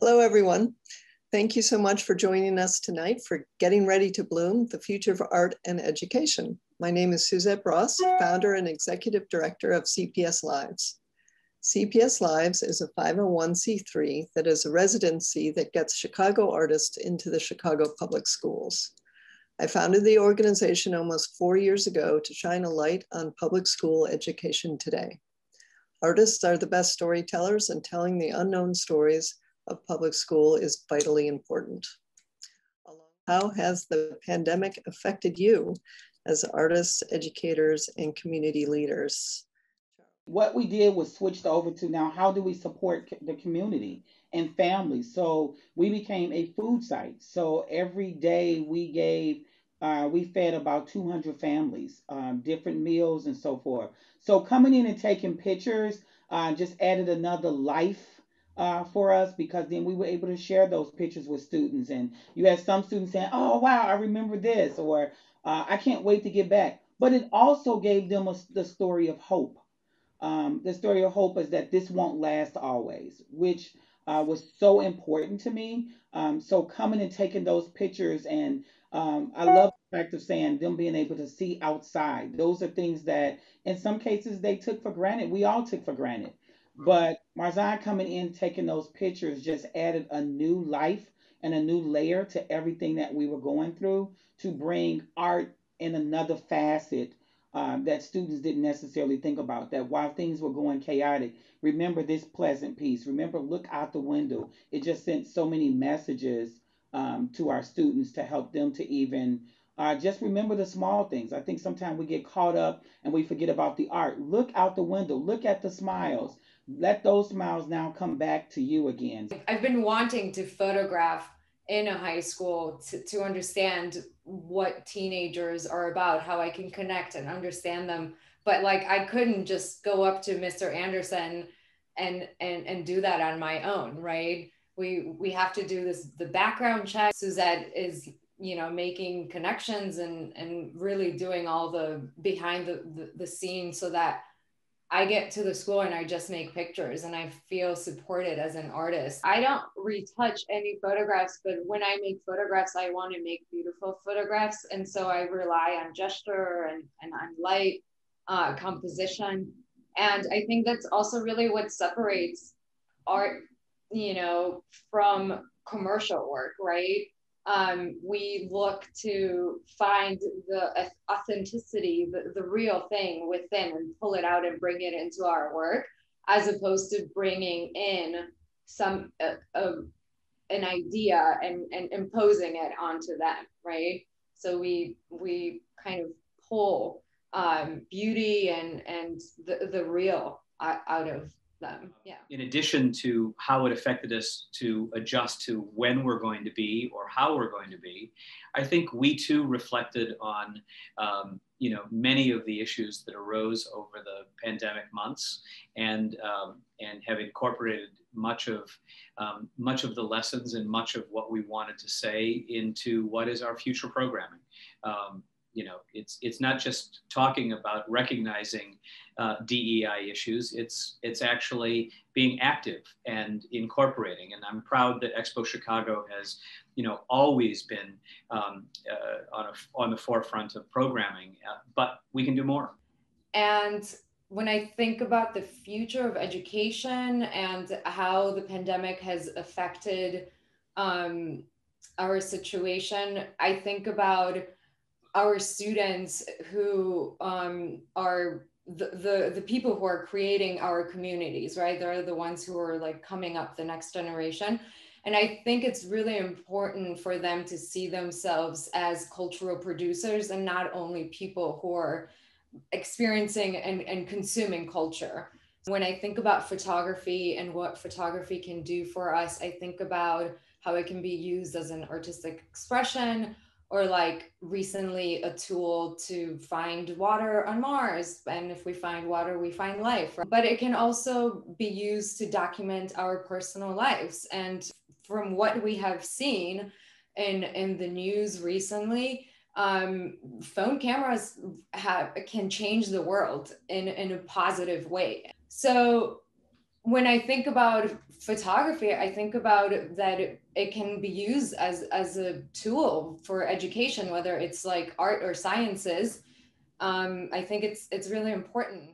Hello, everyone. Thank you so much for joining us tonight for Getting Ready to Bloom, the Future of Art and Education. My name is Suzette Ross, founder and executive director of CPS Lives. CPS Lives is a 501c3 that is a residency that gets Chicago artists into the Chicago public schools. I founded the organization almost four years ago to shine a light on public school education today. Artists are the best storytellers and telling the unknown stories of public school is vitally important. How has the pandemic affected you as artists, educators, and community leaders? What we did was switched over to now how do we support the community and families? So we became a food site. So every day we gave uh, we fed about 200 families, um, different meals and so forth. So coming in and taking pictures uh, just added another life uh, for us because then we were able to share those pictures with students. And you had some students saying, "Oh wow, I remember this," or uh, "I can't wait to get back." But it also gave them a, the story of hope. Um, the story of hope is that this won't last always, which uh, was so important to me. Um, so coming and taking those pictures, and um, I love the fact of saying them being able to see outside. Those are things that, in some cases, they took for granted. We all took for granted. But Marzan coming in, taking those pictures, just added a new life and a new layer to everything that we were going through to bring art in another facet um, that students didn't necessarily think about. That while things were going chaotic, remember this pleasant piece. Remember, look out the window. It just sent so many messages um, to our students to help them to even uh, just remember the small things. I think sometimes we get caught up and we forget about the art. Look out the window. Look at the smiles let those smiles now come back to you again. I've been wanting to photograph in a high school to, to understand what teenagers are about, how I can connect and understand them. But like I couldn't just go up to Mr. Anderson and and and do that on my own, right? We we have to do this the background check. Suzette is you know making connections and and really doing all the behind the the, the scenes so that I get to the school and I just make pictures and I feel supported as an artist. I don't retouch any photographs, but when I make photographs, I want to make beautiful photographs. And so I rely on gesture and, and on light, uh, composition. And I think that's also really what separates art, you know, from commercial work, right? Um, we look to find the authenticity, the, the real thing within and pull it out and bring it into our work, as opposed to bringing in some uh, uh, an idea and, and imposing it onto them, right? So we we kind of pull um, beauty and and the, the real out of them. Yeah. In addition to how it affected us to adjust to when we're going to be or how we're going to be, I think we too reflected on, um, you know, many of the issues that arose over the pandemic months, and um, and have incorporated much of um, much of the lessons and much of what we wanted to say into what is our future programming. Um, you know, it's it's not just talking about recognizing uh, DEI issues. It's it's actually being active and incorporating. And I'm proud that Expo Chicago has, you know, always been um, uh, on a, on the forefront of programming. Uh, but we can do more. And when I think about the future of education and how the pandemic has affected um, our situation, I think about our students who um, are the, the people who are creating our communities right? They're the ones who are like coming up the next generation. And i think it's really important for them to see themselves as cultural producers and not only people who are experiencing and, and consuming culture. When i think about photography and what photography can do for us i think about how it can be used as an artistic expression or like recently a tool to find water on Mars. And if we find water, we find life. But it can also be used to document our personal lives. And from what we have seen in, in the news recently, um, phone cameras have, can change the world in, in a positive way. So when I think about photography, I think about that it can be used as as a tool for education, whether it's like art or sciences. Um, I think it's it's really important.